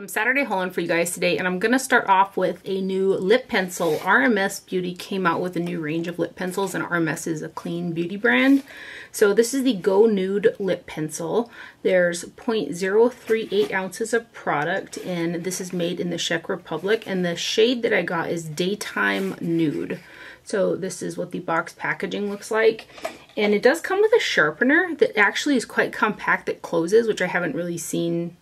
I'm Saturday hauling for you guys today and I'm going to start off with a new lip pencil. RMS Beauty came out with a new range of lip pencils and RMS is a clean beauty brand. So this is the Go Nude lip pencil. There's 0.038 ounces of product and this is made in the Czech Republic and the shade that I got is Daytime Nude. So this is what the box packaging looks like. And it does come with a sharpener that actually is quite compact that closes, which I haven't really seen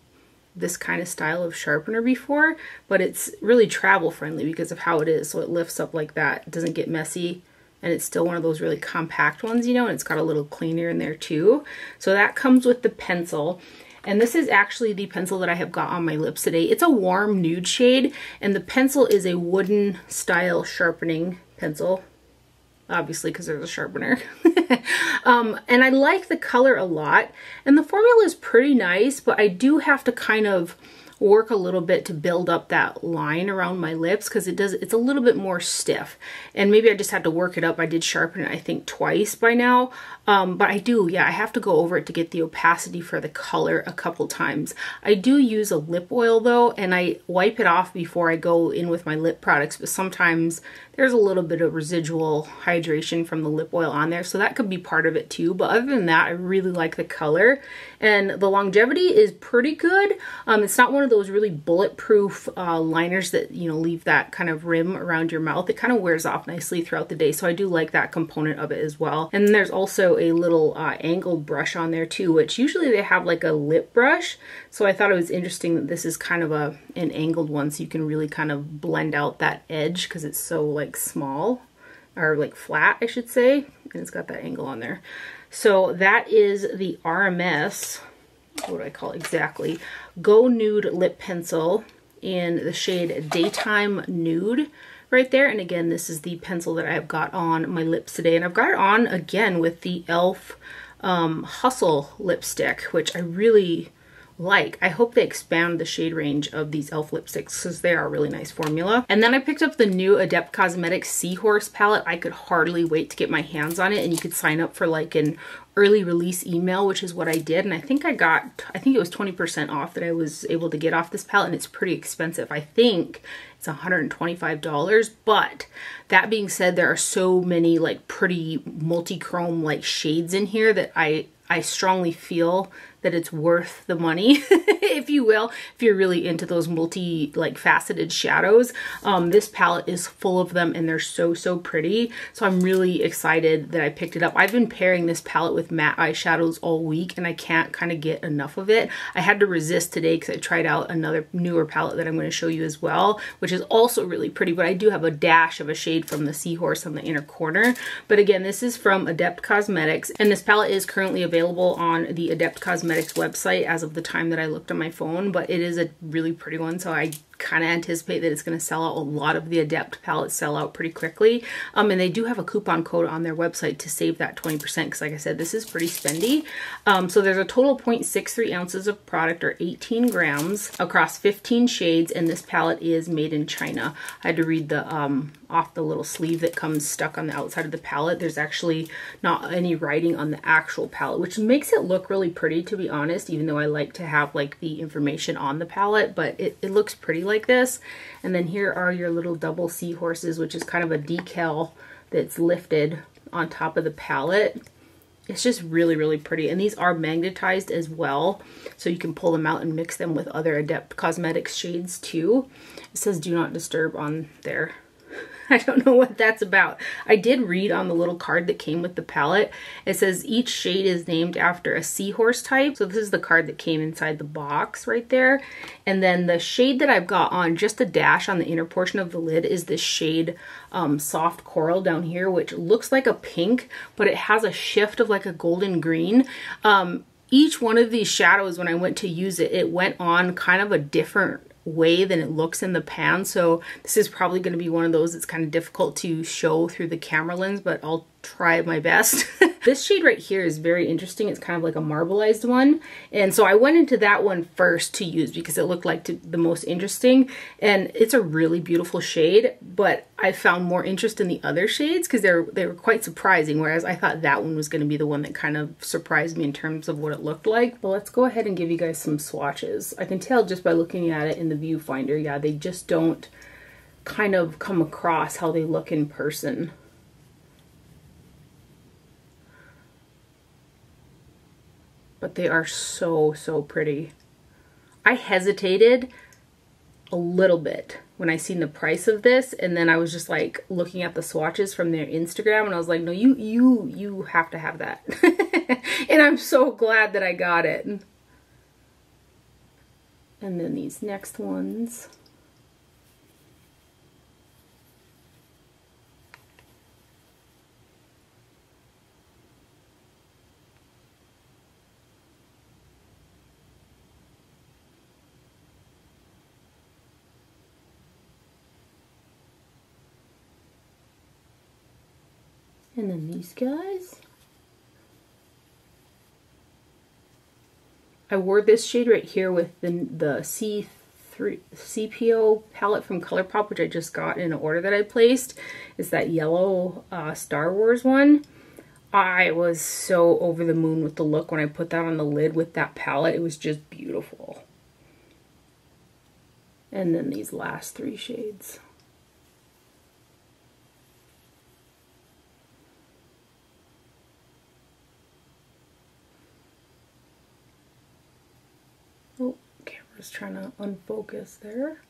this kind of style of sharpener before, but it's really travel friendly because of how it is. So it lifts up like that. Doesn't get messy and it's still one of those really compact ones, you know, and it's got a little cleaner in there too. So that comes with the pencil. And this is actually the pencil that I have got on my lips today. It's a warm nude shade and the pencil is a wooden style sharpening pencil obviously because there's a sharpener. um, and I like the color a lot. And the formula is pretty nice, but I do have to kind of work a little bit to build up that line around my lips because it does it's a little bit more stiff and maybe I just had to work it up I did sharpen it I think twice by now um, but I do yeah I have to go over it to get the opacity for the color a couple times I do use a lip oil though and I wipe it off before I go in with my lip products but sometimes there's a little bit of residual hydration from the lip oil on there, so that could be part of it too. But other than that, I really like the color. And the longevity is pretty good. Um, it's not one of those really bulletproof uh, liners that, you know, leave that kind of rim around your mouth. It kind of wears off nicely throughout the day, so I do like that component of it as well. And there's also a little uh, angled brush on there too, which usually they have like a lip brush. So I thought it was interesting that this is kind of a an angled one so you can really kind of blend out that edge because it's so like small or like flat I should say and it's got that angle on there. So that is the RMS, what do I call it exactly, Go Nude Lip Pencil in the shade Daytime Nude right there. And again, this is the pencil that I've got on my lips today. And I've got it on again with the e.l.f. Um, Hustle lipstick, which I really like. I hope they expand the shade range of these e.l.f. lipsticks because they are a really nice formula. And then I picked up the new Adept Cosmetics Seahorse palette. I could hardly wait to get my hands on it and you could sign up for like an early release email, which is what I did. And I think I got, I think it was 20% off that I was able to get off this palette and it's pretty expensive. I think it's $125. But that being said, there are so many like pretty multi-chrome like shades in here that I, I strongly feel that it's worth the money, if you will, if you're really into those multi like faceted shadows. Um, this palette is full of them and they're so, so pretty. So I'm really excited that I picked it up. I've been pairing this palette with matte eyeshadows all week and I can't kind of get enough of it. I had to resist today because I tried out another newer palette that I'm going to show you as well, which is also really pretty, but I do have a dash of a shade from the Seahorse on the inner corner. But again, this is from Adept Cosmetics and this palette is currently available on the Adept Cosmetics Cosmetics website as of the time that I looked on my phone, but it is a really pretty one, so I kind of anticipate that it's going to sell out. A lot of the Adept palettes sell out pretty quickly. Um, and they do have a coupon code on their website to save that 20% because like I said, this is pretty spendy. Um, so there's a total 0.63 ounces of product or 18 grams across 15 shades and this palette is made in China. I had to read the um, off the little sleeve that comes stuck on the outside of the palette. There's actually not any writing on the actual palette, which makes it look really pretty to be honest, even though I like to have like the information on the palette, but it, it looks pretty like this. And then here are your little double seahorses, which is kind of a decal that's lifted on top of the palette. It's just really, really pretty. And these are magnetized as well. So you can pull them out and mix them with other Adept Cosmetics shades too. It says do not disturb on there. I don't know what that's about. I did read on the little card that came with the palette. It says each shade is named after a seahorse type. So this is the card that came inside the box right there. And then the shade that I've got on, just a dash on the inner portion of the lid, is this shade um, Soft Coral down here, which looks like a pink, but it has a shift of like a golden green. Um, each one of these shadows, when I went to use it, it went on kind of a different way than it looks in the pan. So this is probably going to be one of those that's kind of difficult to show through the camera lens, but I'll try my best. this shade right here is very interesting. It's kind of like a marbleized one. And so I went into that one first to use because it looked like to, the most interesting. And it's a really beautiful shade, but I found more interest in the other shades because they're they were quite surprising. Whereas I thought that one was going to be the one that kind of surprised me in terms of what it looked like. But let's go ahead and give you guys some swatches. I can tell just by looking at it in the viewfinder, yeah, they just don't kind of come across how they look in person. But they are so, so pretty. I hesitated a little bit when I seen the price of this and then I was just like looking at the swatches from their Instagram and I was like, no, you, you, you have to have that. and I'm so glad that I got it. And then these next ones. And then these guys. I wore this shade right here with the, the C3 CPO palette from ColourPop, which I just got in an order that I placed. It's that yellow uh, Star Wars one. I was so over the moon with the look when I put that on the lid with that palette. It was just beautiful. And then these last three shades. Just trying to unfocus there.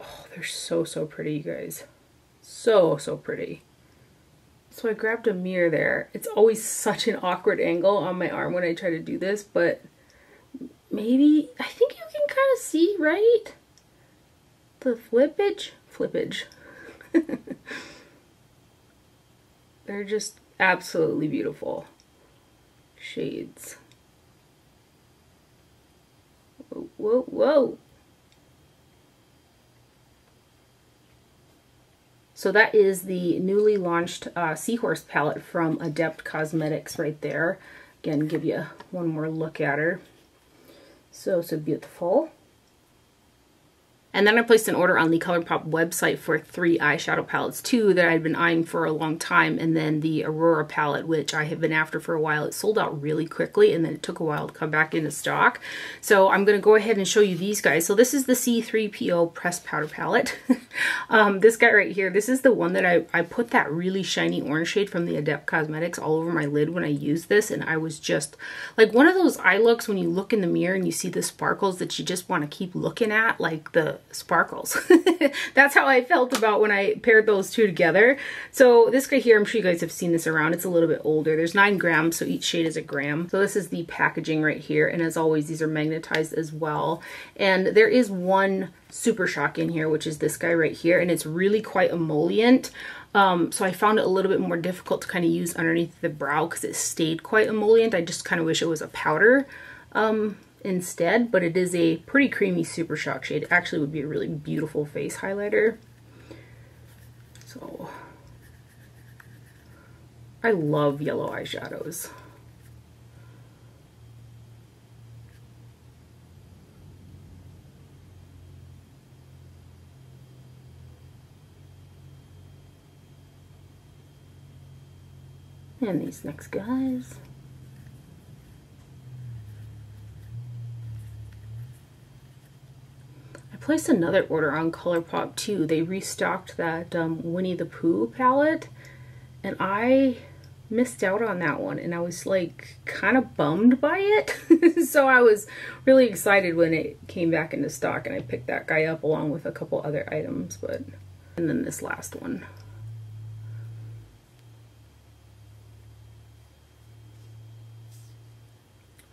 Oh, they're so, so pretty, you guys. So, so pretty. So I grabbed a mirror there. It's always such an awkward angle on my arm when I try to do this, but maybe, I think you can kind of see, right? The flippage? Flippage. They're just absolutely beautiful shades. Whoa, whoa, whoa. So that is the newly launched uh, Seahorse palette from Adept Cosmetics right there. Again, give you one more look at her. So, so beautiful. And then I placed an order on the ColourPop website for three eyeshadow palettes, two that I'd been eyeing for a long time, and then the Aurora palette, which I have been after for a while. It sold out really quickly, and then it took a while to come back into stock. So I'm going to go ahead and show you these guys. So this is the C3PO Pressed Powder Palette. um, this guy right here, this is the one that I, I put that really shiny orange shade from the Adept Cosmetics all over my lid when I used this, and I was just, like one of those eye looks when you look in the mirror and you see the sparkles that you just want to keep looking at, like the sparkles. That's how I felt about when I paired those two together. So this guy here, I'm sure you guys have seen this around. It's a little bit older. There's nine grams, so each shade is a gram. So this is the packaging right here. And as always, these are magnetized as well. And there is one super shock in here, which is this guy right here. And it's really quite emollient. Um, so I found it a little bit more difficult to kind of use underneath the brow because it stayed quite emollient. I just kind of wish it was a powder um, instead, but it is a pretty creamy Super Shock shade. It actually would be a really beautiful face highlighter. So, I love yellow eyeshadows. And these next guys. Placed another order on ColourPop too. They restocked that um, Winnie the Pooh palette and I missed out on that one and I was like kind of bummed by it. so I was really excited when it came back into stock and I picked that guy up along with a couple other items. But And then this last one.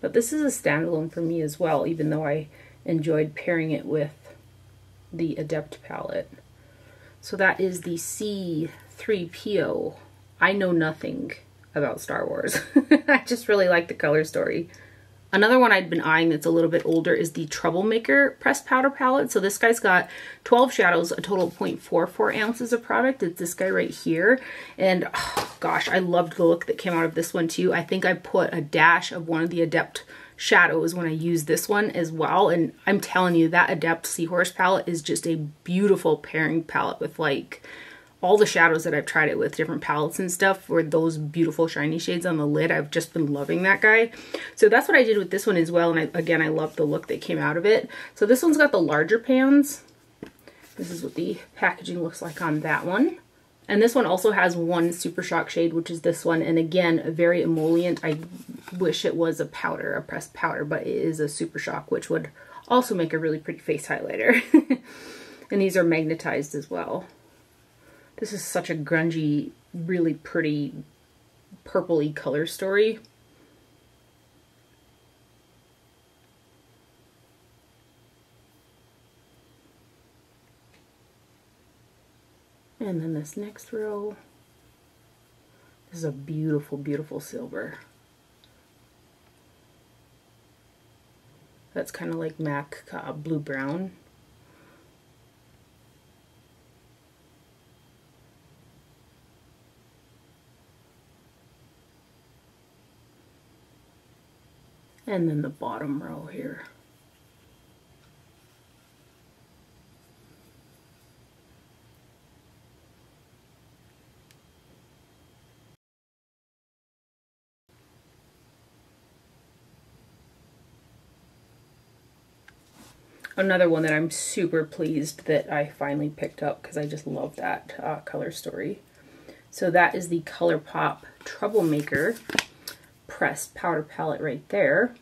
But this is a standalone for me as well, even though I enjoyed pairing it with the Adept palette. So that is the C3PO. I know nothing about Star Wars. I just really like the color story. Another one I'd been eyeing that's a little bit older is the Troublemaker pressed powder palette. So this guy's got 12 shadows, a total of 0.44 ounces of product. It's this guy right here. And oh, gosh, I loved the look that came out of this one too. I think I put a dash of one of the Adept shadows when I use this one as well. And I'm telling you, that Adept Seahorse palette is just a beautiful pairing palette with like all the shadows that I've tried it with, different palettes and stuff, were those beautiful shiny shades on the lid. I've just been loving that guy. So that's what I did with this one as well. And I, again, I love the look that came out of it. So this one's got the larger pans. This is what the packaging looks like on that one. And this one also has one Super Shock shade, which is this one. And again, very emollient. I wish it was a powder, a pressed powder, but it is a Super Shock, which would also make a really pretty face highlighter. and these are magnetized as well. This is such a grungy, really pretty purpley color story. And then this next row, is a beautiful, beautiful silver. That's kind of like MAC uh, blue brown. and then the bottom row here. Another one that I'm super pleased that I finally picked up because I just love that uh, color story. So that is the ColourPop Troublemaker pressed powder palette right there.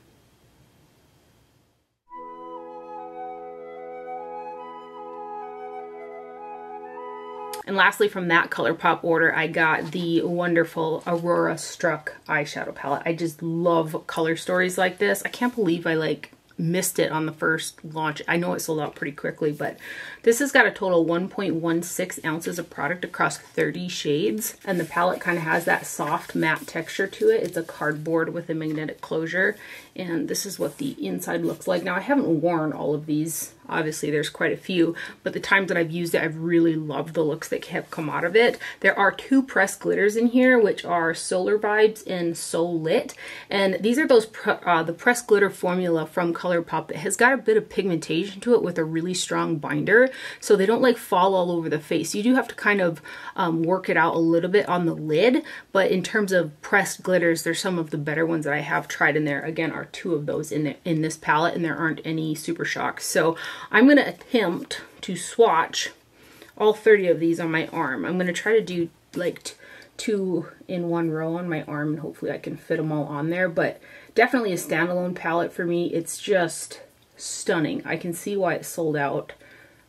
And lastly, from that ColourPop order, I got the wonderful Aurora Struck eyeshadow palette. I just love color stories like this. I can't believe I like missed it on the first launch. I know it sold out pretty quickly, but this has got a total 1.16 ounces of product across 30 shades. And the palette kind of has that soft matte texture to it. It's a cardboard with a magnetic closure. And this is what the inside looks like. Now, I haven't worn all of these Obviously, there's quite a few, but the times that I've used it, I've really loved the looks that have come out of it. There are two pressed glitters in here, which are Solar Vibes and Soul Lit. And these are those uh, the pressed glitter formula from ColourPop that has got a bit of pigmentation to it with a really strong binder. So they don't like fall all over the face. You do have to kind of um, work it out a little bit on the lid, but in terms of pressed glitters, there's some of the better ones that I have tried in there. Again, are two of those in, the, in this palette, and there aren't any Super Shocks. So I'm going to attempt to swatch all 30 of these on my arm. I'm going to try to do like two in one row on my arm and hopefully I can fit them all on there. But definitely a standalone palette for me. It's just stunning. I can see why it sold out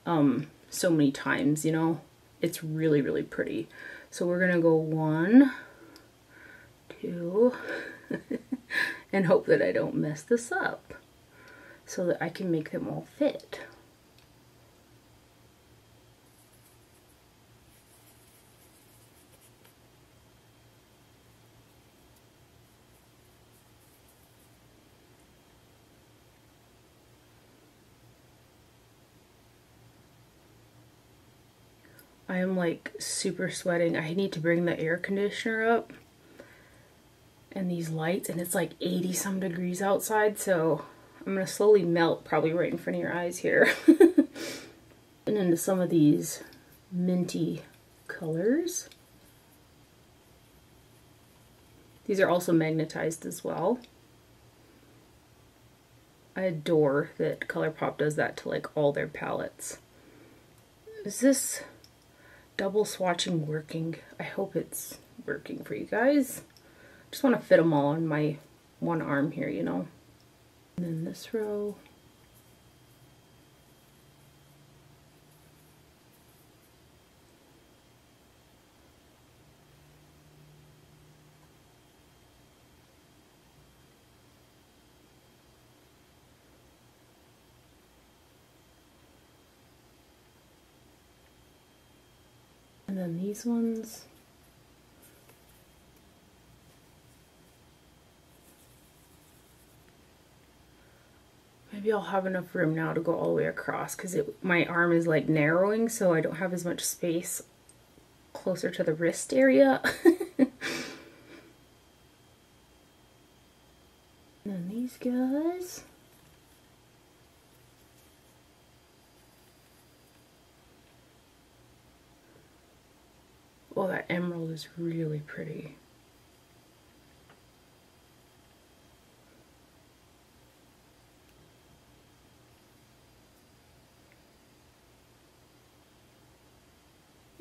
um, so many times, you know. It's really, really pretty. So we're going to go one, two, and hope that I don't mess this up so that I can make them all fit. I am like super sweating. I need to bring the air conditioner up and these lights and it's like 80 some degrees outside so I'm to slowly melt probably right in front of your eyes here. and into some of these minty colors. These are also magnetized as well. I adore that ColourPop does that to like all their palettes. Is this double swatching working? I hope it's working for you guys. Just want to fit them all on my one arm here, you know. And then this row. And then these ones. Maybe I'll have enough room now to go all the way across because my arm is like narrowing so I don't have as much space closer to the wrist area. and these guys. Oh, that emerald is really pretty.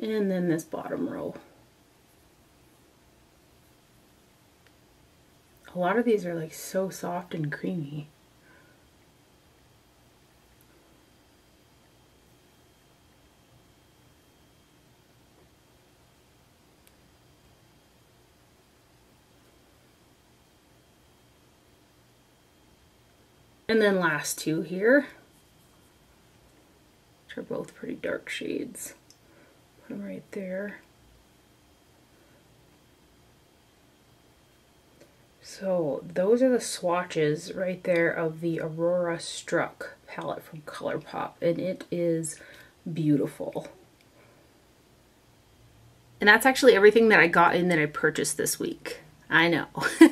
And then this bottom row. A lot of these are like so soft and creamy. And then last two here, which are both pretty dark shades. Put them right there. So those are the swatches right there of the Aurora Struck palette from ColourPop and it is beautiful. And that's actually everything that I got in that I purchased this week. I know.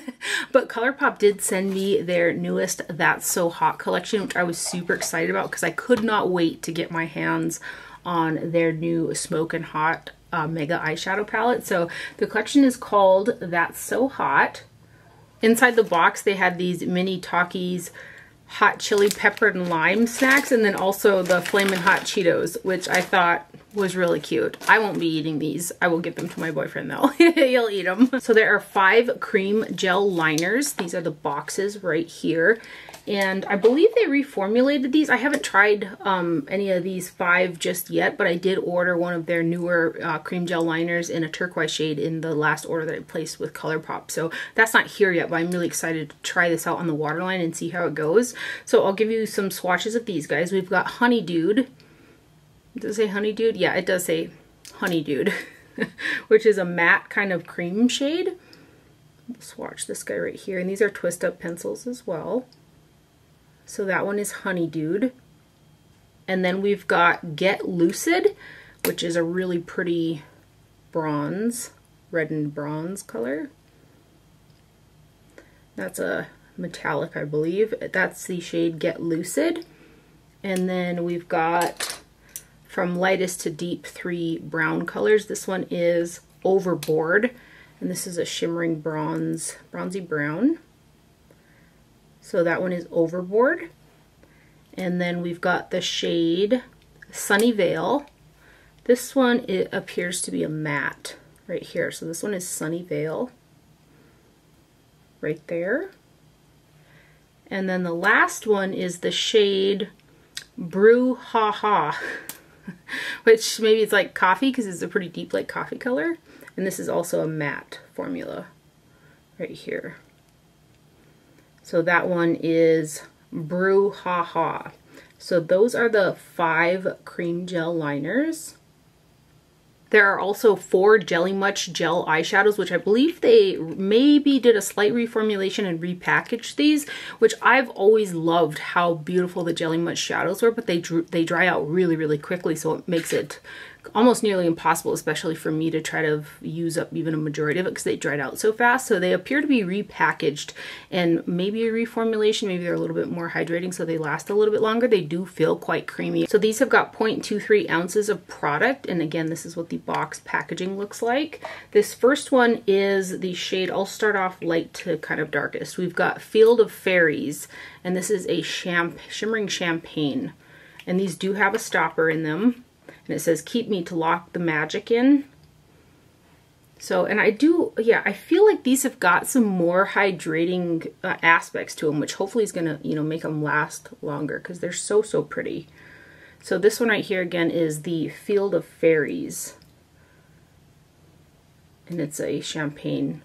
but ColourPop did send me their newest That's So Hot collection, which I was super excited about because I could not wait to get my hands on their new Smokin' Hot uh, Mega Eyeshadow Palette. So the collection is called That's So Hot. Inside the box, they had these mini Takis hot chili pepper and lime snacks and then also the flamin' hot Cheetos, which I thought was really cute. I won't be eating these. I will give them to my boyfriend though. He'll eat them. So there are five cream gel liners. These are the boxes right here and I believe they reformulated these. I haven't tried um, any of these five just yet, but I did order one of their newer uh, cream gel liners in a turquoise shade in the last order that I placed with ColourPop. So that's not here yet, but I'm really excited to try this out on the waterline and see how it goes. So I'll give you some swatches of these guys. We've got Honey Dude. Does it say Honey Dude? Yeah, it does say Honey Dude, which is a matte kind of cream shade. swatch this guy right here. And these are twist up pencils as well. So that one is Honey Dude. And then we've got Get Lucid, which is a really pretty bronze, red and bronze color. That's a metallic, I believe. That's the shade Get Lucid. And then we've got from lightest to deep three brown colors. This one is Overboard, and this is a shimmering bronze, bronzy brown. So that one is Overboard. And then we've got the shade Sunny Veil. This one it appears to be a matte right here. So this one is Sunny Veil right there. And then the last one is the shade Brew Ha Ha, which maybe it's like coffee because it's a pretty deep like coffee color. And this is also a matte formula right here. So that one is Brew Ha Ha. So those are the five cream gel liners. There are also four Jelly Much gel eyeshadows, which I believe they maybe did a slight reformulation and repackaged these, which I've always loved how beautiful the Jelly Much shadows were, but they, they dry out really, really quickly, so it makes it almost nearly impossible, especially for me to try to use up even a majority of it because they dried out so fast. So they appear to be repackaged and maybe a reformulation. Maybe they're a little bit more hydrating so they last a little bit longer. They do feel quite creamy. So these have got 0.23 ounces of product. And again, this is what the box packaging looks like. This first one is the shade, I'll start off light to kind of darkest. We've got Field of Fairies, and this is a champ shimmering champagne. And these do have a stopper in them and it says keep me to lock the magic in. So, and I do, yeah, I feel like these have got some more hydrating uh, aspects to them, which hopefully is going to, you know, make them last longer because they're so, so pretty. So this one right here again is the Field of Fairies. And it's a champagne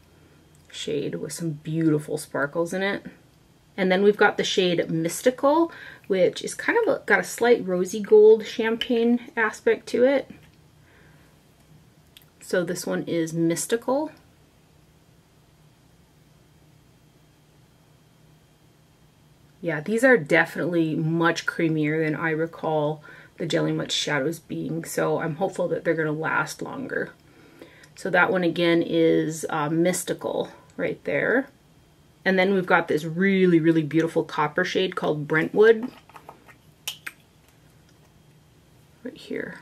shade with some beautiful sparkles in it. And then we've got the shade Mystical, which is kind of a, got a slight rosy gold champagne aspect to it. So this one is Mystical. Yeah, these are definitely much creamier than I recall the Jelly Much Shadows being, so I'm hopeful that they're going to last longer. So that one again is uh, Mystical right there. And then we've got this really, really beautiful copper shade called Brentwood. Right here.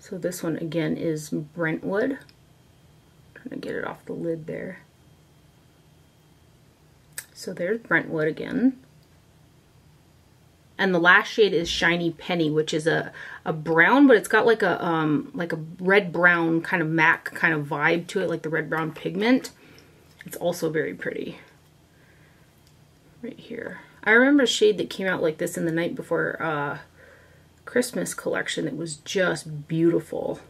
So this one again is Brentwood. I'm trying to get it off the lid there. So there's Brentwood again. And the last shade is Shiny Penny, which is a, a brown, but it's got like a um like a red brown kind of MAC kind of vibe to it, like the red brown pigment. It's also very pretty. Right here. I remember a shade that came out like this in the night before uh, Christmas collection that was just beautiful.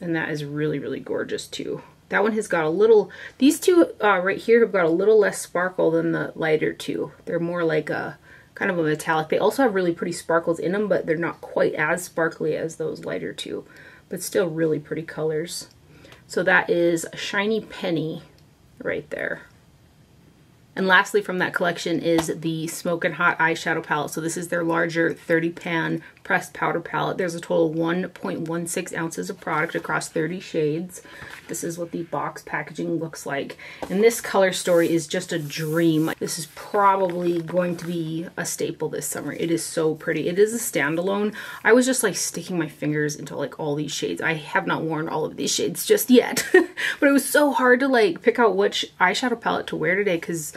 And that is really, really gorgeous too. That one has got a little, these two uh, right here have got a little less sparkle than the lighter two. They're more like a kind of a metallic. They also have really pretty sparkles in them, but they're not quite as sparkly as those lighter two, but still really pretty colors. So that is a Shiny Penny right there. And lastly from that collection is the Smokin' Hot eyeshadow palette. So this is their larger 30 pan pressed powder palette. There's a total of 1.16 ounces of product across 30 shades. This is what the box packaging looks like. And this color story is just a dream. This is probably going to be a staple this summer. It is so pretty. It is a standalone. I was just like sticking my fingers into like all these shades. I have not worn all of these shades just yet. but it was so hard to like pick out which eyeshadow palette to wear today because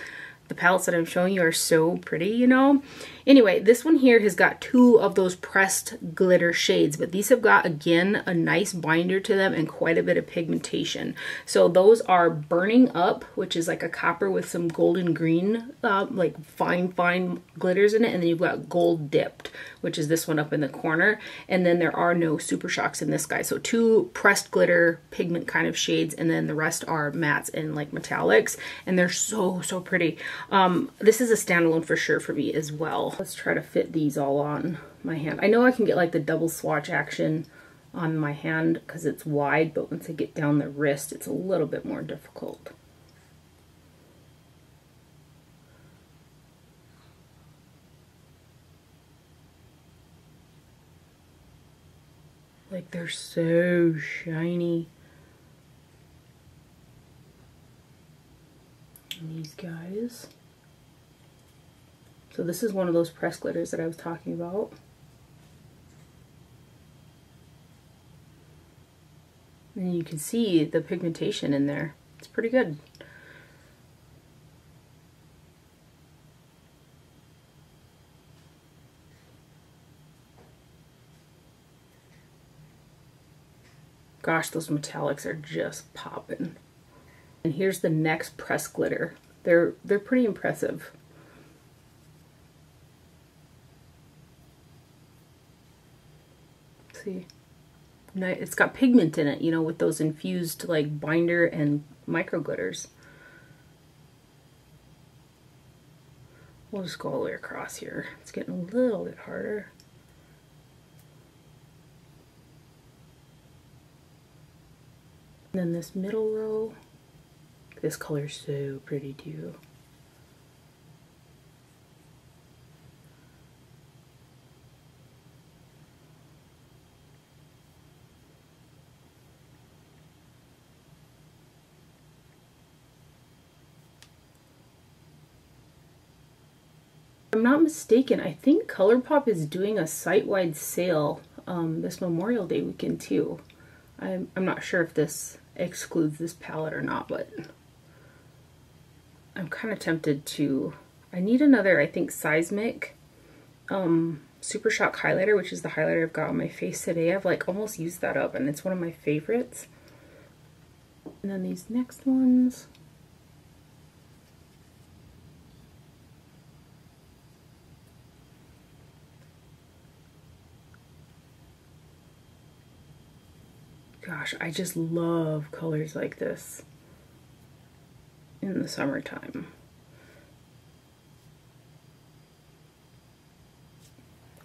the palettes that I'm showing you are so pretty, you know? Anyway, this one here has got two of those pressed glitter shades, but these have got, again, a nice binder to them and quite a bit of pigmentation. So those are Burning Up, which is like a copper with some golden green, uh, like fine, fine glitters in it. And then you've got Gold Dipped, which is this one up in the corner. And then there are no Super Shocks in this guy. So two pressed glitter pigment kind of shades, and then the rest are mattes and like metallics. And they're so, so pretty. Um, this is a standalone for sure for me as well. Let's try to fit these all on my hand. I know I can get like the double swatch action on my hand because it's wide, but once I get down the wrist, it's a little bit more difficult. Like they're so shiny. And these guys. So this is one of those press glitters that I was talking about. And you can see the pigmentation in there. It's pretty good. Gosh, those metallics are just popping. And here's the next press glitter. They're they're pretty impressive. See. It's got pigment in it, you know, with those infused like binder and micro glitters. We'll just go all the way across here. It's getting a little bit harder. And then this middle row, this color is so pretty too. I'm not mistaken, I think ColourPop is doing a site-wide sale um, this Memorial Day weekend too. I'm, I'm not sure if this excludes this palette or not, but I'm kind of tempted to... I need another, I think, Seismic um, Super Shock highlighter, which is the highlighter I've got on my face today. I've like almost used that up and it's one of my favorites. And then these next ones. Gosh, I just love colors like this in the summertime.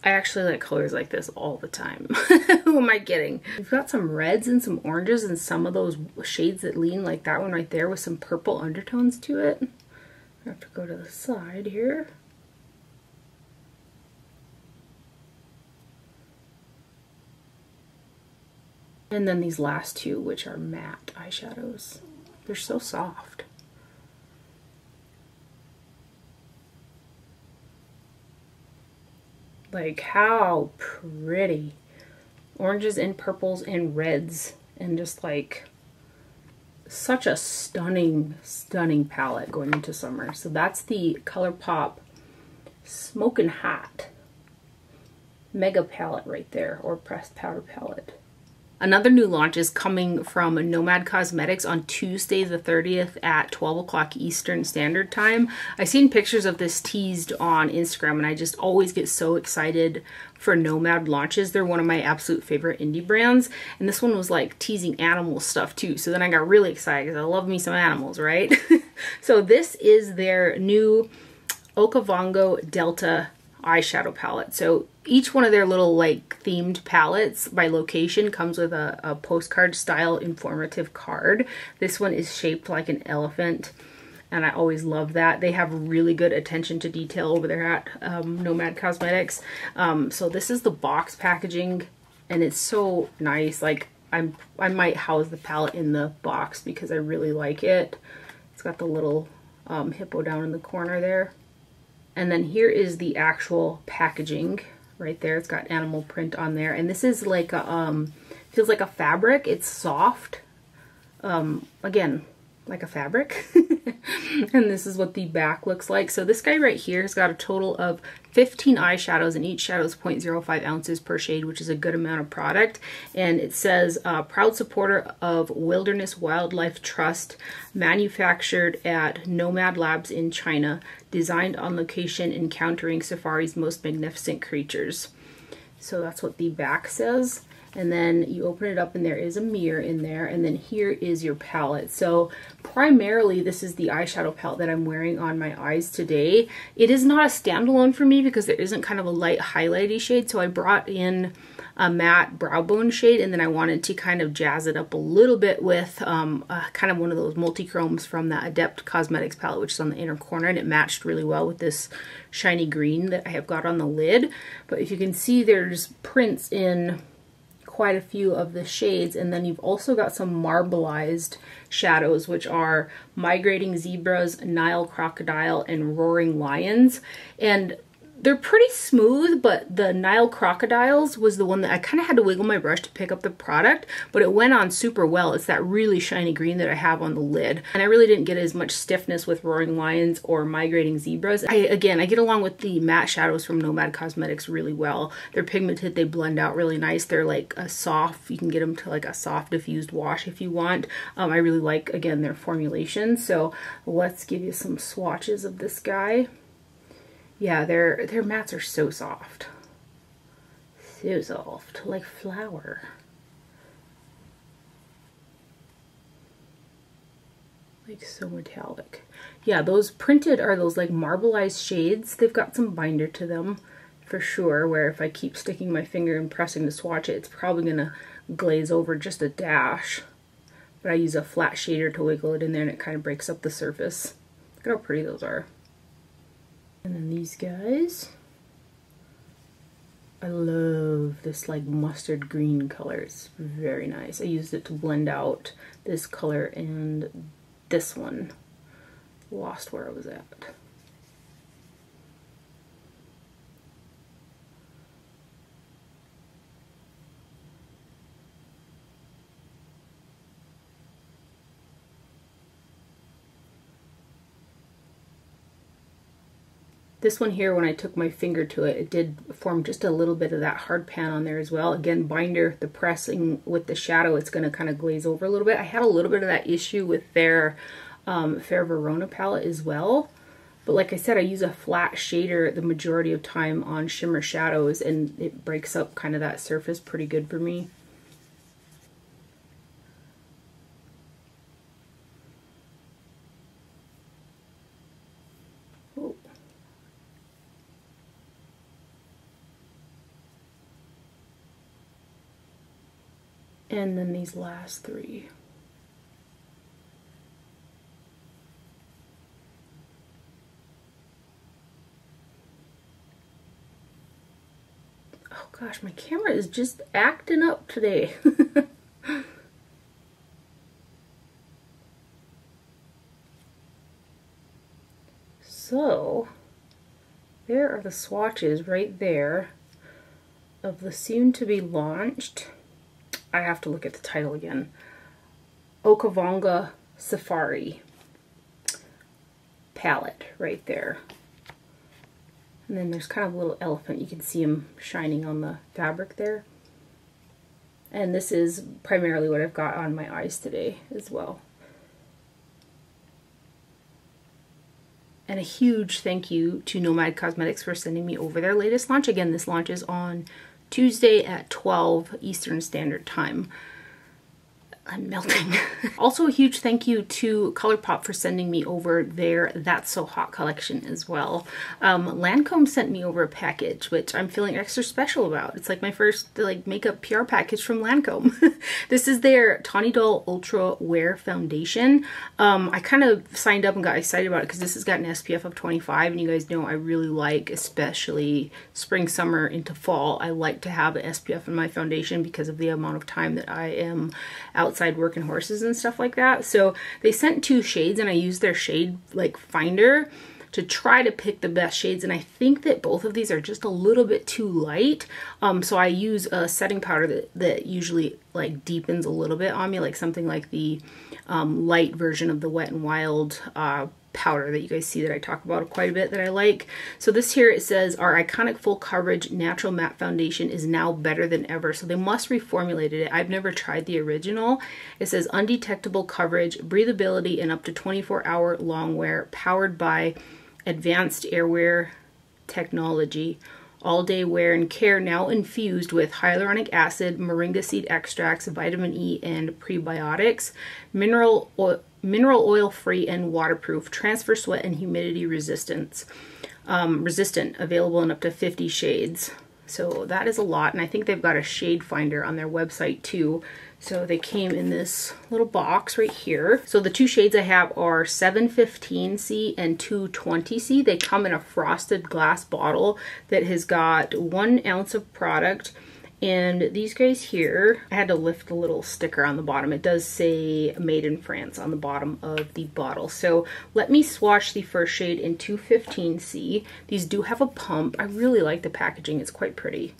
I actually like colors like this all the time. Who am I kidding? We've got some reds and some oranges and some of those shades that lean like that one right there with some purple undertones to it. I have to go to the side here. And then these last two, which are matte eyeshadows. They're so soft. Like, how pretty. Oranges and purples and reds. And just like, such a stunning, stunning palette going into summer. So that's the ColourPop Smoking Hot Mega Palette right there, or Pressed Powder Palette. Another new launch is coming from Nomad Cosmetics on Tuesday the 30th at 12 o'clock Eastern Standard Time. I've seen pictures of this teased on Instagram and I just always get so excited for Nomad launches. They're one of my absolute favorite indie brands. And this one was like teasing animal stuff too. So then I got really excited because I love me some animals, right? so this is their new Okavango Delta eyeshadow palette. So each one of their little like themed palettes by location comes with a, a, postcard style informative card. This one is shaped like an elephant and I always love that. They have really good attention to detail over there at um, Nomad Cosmetics. Um, so this is the box packaging and it's so nice. Like I'm, I might house the palette in the box because I really like it. It's got the little um, hippo down in the corner there. And then here is the actual packaging right there. It's got animal print on there. And this is like a, um, feels like a fabric. It's soft. Um, again, like a fabric. and this is what the back looks like. So this guy right here has got a total of 15 eyeshadows and each shadow is 0.05 ounces per shade, which is a good amount of product. And it says, uh, proud supporter of Wilderness Wildlife Trust, manufactured at Nomad Labs in China, designed on location encountering safari's most magnificent creatures. So that's what the back says. And then you open it up and there is a mirror in there. And then here is your palette. So primarily this is the eyeshadow palette that I'm wearing on my eyes today. It is not a standalone for me because there isn't kind of a light highlighty shade. So I brought in a matte brow bone shade and then I wanted to kind of jazz it up a little bit with um, uh, kind of one of those multi-chromes from that Adept Cosmetics palette which is on the inner corner and it matched really well with this shiny green that I have got on the lid. But if you can see there's prints in quite a few of the shades and then you've also got some marbleized shadows which are migrating zebras, Nile crocodile, and roaring lions. And they're pretty smooth, but the Nile Crocodiles was the one that I kind of had to wiggle my brush to pick up the product, but it went on super well. It's that really shiny green that I have on the lid. And I really didn't get as much stiffness with Roaring Lions or Migrating Zebras. I Again, I get along with the matte shadows from Nomad Cosmetics really well. They're pigmented, they blend out really nice. They're like a soft, you can get them to like a soft diffused wash if you want. Um, I really like, again, their formulation. So let's give you some swatches of this guy. Yeah, their their mats are so soft. So soft, like flour. Like so metallic. Yeah, those printed are those like marbleized shades. They've got some binder to them for sure, where if I keep sticking my finger and pressing to swatch it, it's probably gonna glaze over just a dash. But I use a flat shader to wiggle it in there and it kind of breaks up the surface. Look at how pretty those are. And then these guys. I love this like mustard green color. It's very nice. I used it to blend out this color and this one. Lost where I was at. This one here, when I took my finger to it, it did form just a little bit of that hard pan on there as well. Again, binder, the pressing with the shadow, it's going to kind of glaze over a little bit. I had a little bit of that issue with their um, Fair Verona palette as well. But like I said, I use a flat shader the majority of time on shimmer shadows and it breaks up kind of that surface pretty good for me. And then these last three. Oh gosh, my camera is just acting up today. so, there are the swatches right there of the soon to be launched. I have to look at the title again. Okavango Safari palette right there. And then there's kind of a little elephant. You can see him shining on the fabric there. And this is primarily what I've got on my eyes today as well. And a huge thank you to Nomad Cosmetics for sending me over their latest launch. Again, this launch is on Tuesday at 12 Eastern Standard Time. I'm melting. also a huge thank you to ColourPop for sending me over their That's So Hot collection as well. Um, Lancome sent me over a package, which I'm feeling extra special about. It's like my first like makeup PR package from Lancome. this is their Teint Idole Ultra Wear Foundation. Um, I kind of signed up and got excited about it because this has got an SPF of 25 and you guys know I really like, especially spring, summer into fall, I like to have an SPF in my foundation because of the amount of time that I am outside outside working horses and stuff like that. So they sent two shades and I used their shade like finder to try to pick the best shades and I think that both of these are just a little bit too light um, so I use a setting powder that, that usually like deepens a little bit on me like something like the um, light version of the Wet n Wild uh, powder that you guys see that I talk about quite a bit that I like. So this here it says our iconic full coverage natural matte foundation is now better than ever. So they must reformulated it. I've never tried the original. It says undetectable coverage, breathability, and up to 24 hour long wear powered by advanced airwear technology all day wear and care now infused with hyaluronic acid, moringa seed extracts, vitamin E, and prebiotics, mineral oil, mineral oil free and waterproof, transfer sweat and humidity resistance, um, resistant, available in up to 50 shades. So that is a lot, and I think they've got a shade finder on their website too. So they came in this little box right here. So the two shades I have are 715C and 220C. They come in a frosted glass bottle that has got one ounce of product. And these guys here, I had to lift a little sticker on the bottom. It does say made in France on the bottom of the bottle. So let me swatch the first shade in 215C. These do have a pump. I really like the packaging. It's quite pretty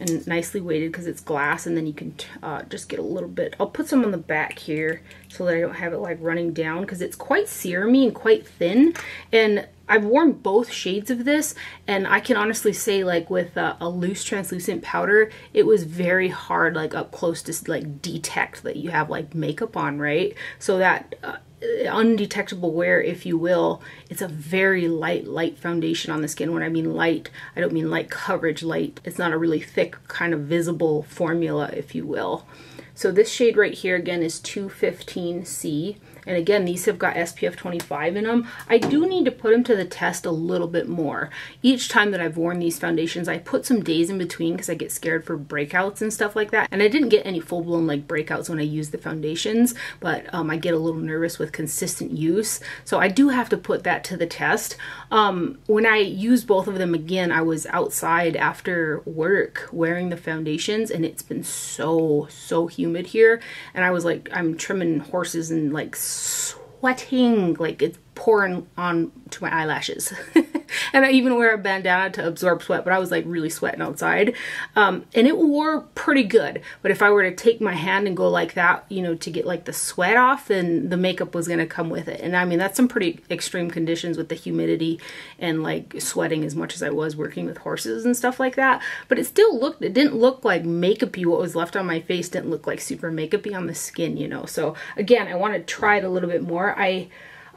and nicely weighted because it's glass and then you can uh, just get a little bit I'll put some on the back here so that I don't have it like running down because it's quite serumy and quite thin. And I've worn both shades of this and I can honestly say like with a loose translucent powder it was very hard like up close to like detect that you have like makeup on right? So that uh, undetectable wear, if you will. It's a very light, light foundation on the skin. When I mean light, I don't mean light coverage light. It's not a really thick kind of visible formula, if you will. So this shade right here again is 215C. And again, these have got SPF 25 in them. I do need to put them to the test a little bit more. Each time that I've worn these foundations, I put some days in between because I get scared for breakouts and stuff like that. And I didn't get any full-blown like breakouts when I use the foundations, but um, I get a little nervous with consistent use. So I do have to put that to the test. Um, when I used both of them again, I was outside after work wearing the foundations and it's been so, so humid here. And I was like, I'm trimming horses and like sweating like it's pouring on to my eyelashes. and I even wear a bandana to absorb sweat, but I was like really sweating outside. Um, and it wore pretty good. But if I were to take my hand and go like that, you know, to get like the sweat off, then the makeup was going to come with it. And I mean, that's some pretty extreme conditions with the humidity and like sweating as much as I was working with horses and stuff like that. But it still looked, it didn't look like makeupy. What was left on my face didn't look like super makeupy on the skin, you know. So again, I want to try it a little bit more. I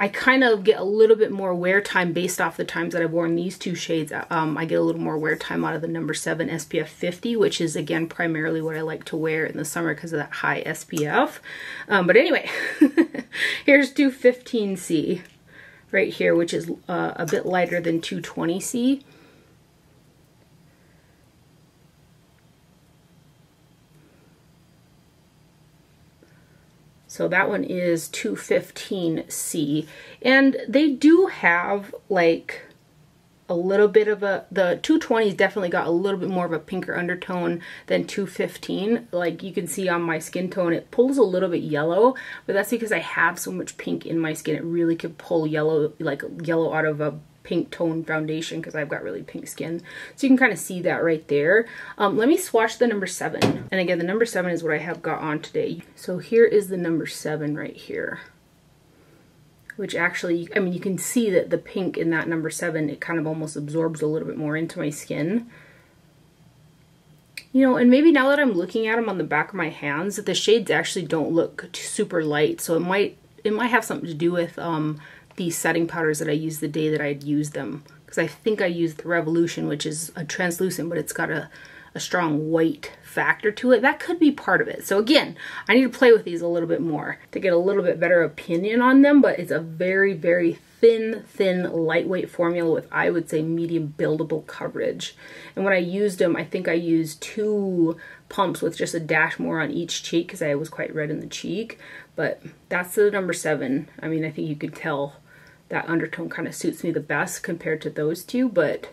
I kind of get a little bit more wear time based off the times that I've worn these two shades. Um, I get a little more wear time out of the number 7 SPF 50, which is again primarily what I like to wear in the summer because of that high SPF. Um, but anyway, here's 215C right here, which is uh, a bit lighter than 220C. So that one is 215C. And they do have like a little bit of a, the 220's definitely got a little bit more of a pinker undertone than 215. Like you can see on my skin tone, it pulls a little bit yellow, but that's because I have so much pink in my skin. It really could pull yellow, like yellow out of a pink tone foundation because I've got really pink skin. So you can kind of see that right there. Um, let me swatch the number seven. And again, the number seven is what I have got on today. So here is the number seven right here which actually, I mean, you can see that the pink in that number seven, it kind of almost absorbs a little bit more into my skin. You know, and maybe now that I'm looking at them on the back of my hands, that the shades actually don't look super light. So it might, it might have something to do with um, these setting powders that I used the day that I'd used them. Because I think I used the Revolution, which is a translucent, but it's got a, a strong white factor to it. That could be part of it. So again, I need to play with these a little bit more to get a little bit better opinion on them, but it's a very, very thin, thin, lightweight formula with, I would say, medium buildable coverage. And when I used them, I think I used two pumps with just a dash more on each cheek because I was quite red in the cheek. But that's the number seven. I mean, I think you could tell that undertone kind of suits me the best compared to those two, but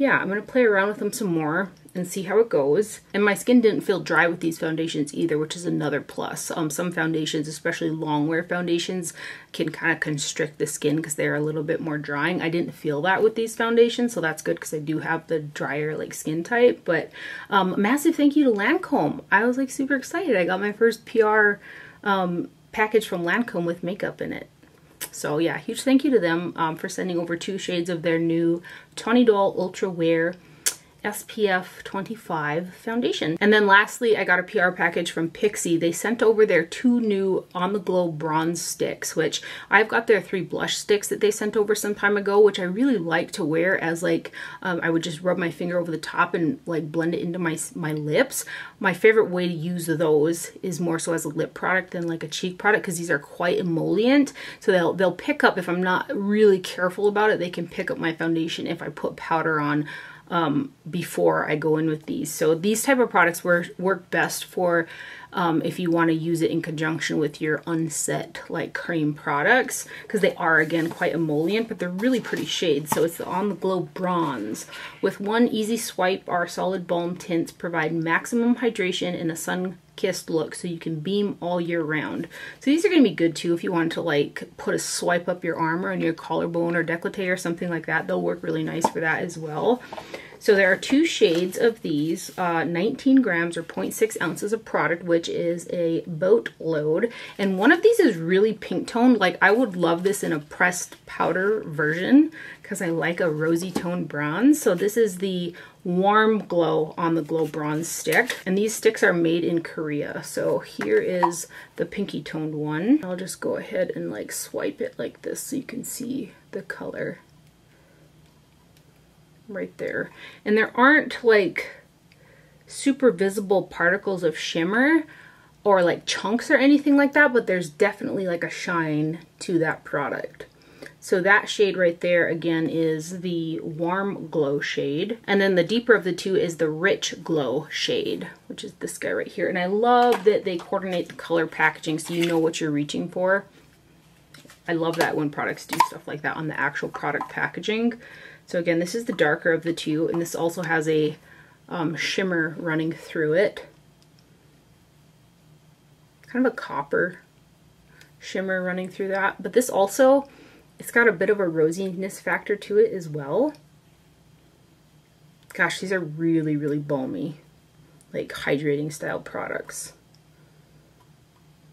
yeah, I'm going to play around with them some more and see how it goes. And my skin didn't feel dry with these foundations either, which is another plus. Um, some foundations, especially long wear foundations, can kind of constrict the skin because they're a little bit more drying. I didn't feel that with these foundations, so that's good because I do have the drier like skin type. But um, massive thank you to Lancome. I was like super excited. I got my first PR um, package from Lancome with makeup in it. So yeah, huge thank you to them um, for sending over two shades of their new Teint Idole Ultra Wear SPF 25 foundation. And then lastly, I got a PR package from Pixi. They sent over their two new On The Glow bronze sticks, which I've got their three blush sticks that they sent over some time ago, which I really like to wear as like, um, I would just rub my finger over the top and like blend it into my, my lips. My favorite way to use those is more so as a lip product than like a cheek product because these are quite emollient. So they'll, they'll pick up, if I'm not really careful about it, they can pick up my foundation if I put powder on um, before I go in with these. So these type of products work, work best for um, if you want to use it in conjunction with your unset like cream products because they are again quite emollient but they're really pretty shades. So it's the On The Glow Bronze. With one easy swipe, our solid balm tints provide maximum hydration in a sun kissed look so you can beam all year round. So these are going to be good too if you want to like put a swipe up your arm or on your collarbone or décolleté or something like that. They'll work really nice for that as well. So there are two shades of these, uh, 19 grams or 0.6 ounces of product, which is a boat load. And one of these is really pink toned. Like I would love this in a pressed powder version because I like a rosy toned bronze. So this is the warm glow on the glow bronze stick. And these sticks are made in Korea. So here is the pinky toned one. I'll just go ahead and like swipe it like this so you can see the color right there. And there aren't like super visible particles of shimmer or like chunks or anything like that, but there's definitely like a shine to that product. So that shade right there, again, is the Warm Glow shade. And then the deeper of the two is the Rich Glow shade, which is this guy right here. And I love that they coordinate the color packaging so you know what you're reaching for. I love that when products do stuff like that on the actual product packaging. So again, this is the darker of the two, and this also has a um, shimmer running through it. Kind of a copper shimmer running through that. But this also, it's got a bit of a rosiness factor to it as well. Gosh, these are really, really balmy, like hydrating style products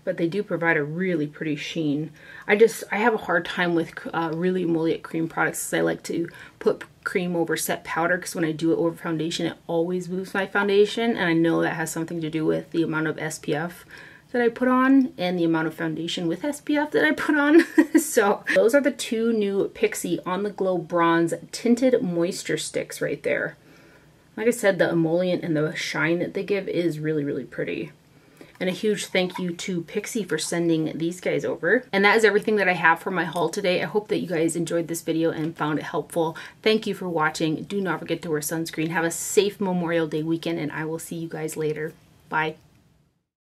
but they do provide a really pretty sheen. I just, I have a hard time with uh, really emollient cream products because I like to put cream over set powder because when I do it over foundation, it always moves my foundation. And I know that has something to do with the amount of SPF that I put on and the amount of foundation with SPF that I put on. so those are the two new Pixi On The Glow Bronze Tinted Moisture Sticks right there. Like I said, the emollient and the shine that they give is really, really pretty. And a huge thank you to Pixi for sending these guys over. And that is everything that I have for my haul today. I hope that you guys enjoyed this video and found it helpful. Thank you for watching. Do not forget to wear sunscreen. Have a safe Memorial Day weekend and I will see you guys later. Bye.